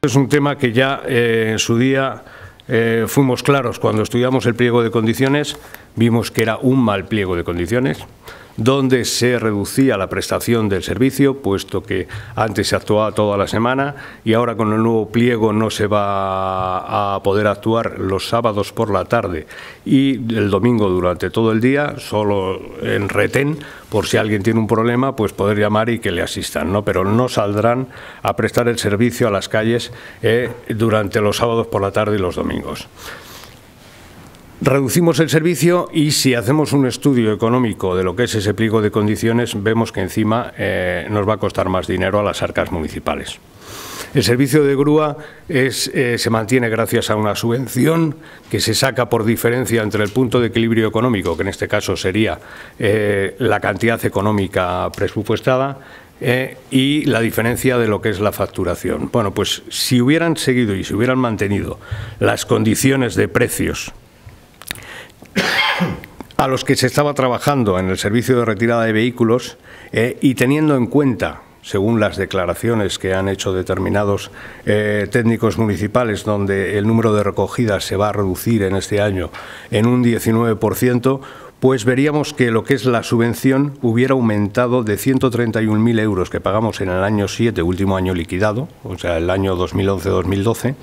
Es un tema que ya eh, en su día eh, fuimos claros. Cuando estudiamos el pliego de condiciones, vimos que era un mal pliego de condiciones donde se reducía la prestación del servicio, puesto que antes se actuaba toda la semana y ahora con el nuevo pliego no se va a poder actuar los sábados por la tarde y el domingo durante todo el día, solo en retén, por si alguien tiene un problema, pues poder llamar y que le asistan, ¿no? Pero no saldrán a prestar el servicio a las calles eh, durante los sábados por la tarde y los domingos. Reducimos el servicio y si hacemos un estudio económico de lo que es ese pliego de condiciones, vemos que encima eh, nos va a costar más dinero a las arcas municipales. El servicio de grúa eh, se mantiene gracias a una subvención que se saca por diferencia entre el punto de equilibrio económico, que en este caso sería eh, la cantidad económica presupuestada, y la diferencia de lo que es la facturación. Bueno, pues si hubieran seguido y si hubieran mantenido las condiciones de precios a los que se estaba trabajando en el servicio de retirada de vehículos eh, y teniendo en cuenta según las declaraciones que han hecho determinados eh, técnicos municipales, donde el número de recogidas se va a reducir en este año en un 19%, pues veríamos que lo que es la subvención hubiera aumentado de 131.000 euros que pagamos en el año 7, último año liquidado, o sea, el año 2011-2012,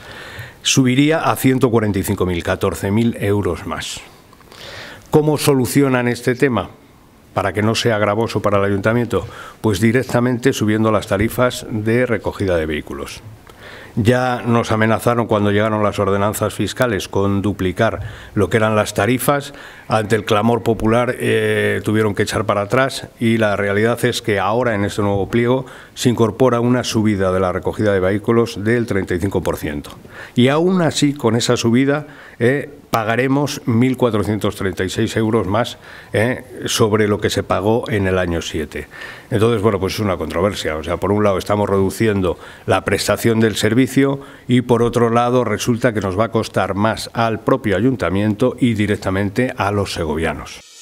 subiría a 145.000, 14.000 euros más. ¿Cómo solucionan este tema? Para que no sea gravoso para el ayuntamiento, pues directamente subiendo las tarifas de recogida de vehículos. Ya nos amenazaron cuando llegaron las ordenanzas fiscales con duplicar lo que eran las tarifas. Ante el clamor popular eh, tuvieron que echar para atrás y la realidad es que ahora en este nuevo pliego se incorpora una subida de la recogida de vehículos del 35%. Y aún así, con esa subida, eh, pagaremos 1.436 euros más eh, sobre lo que se pagó en el año 7. Entonces, bueno, pues es una controversia. O sea, por un lado estamos reduciendo la prestación del servicio y por otro lado resulta que nos va a costar más al propio ayuntamiento y directamente a los segovianos.